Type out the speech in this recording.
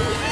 Ooh.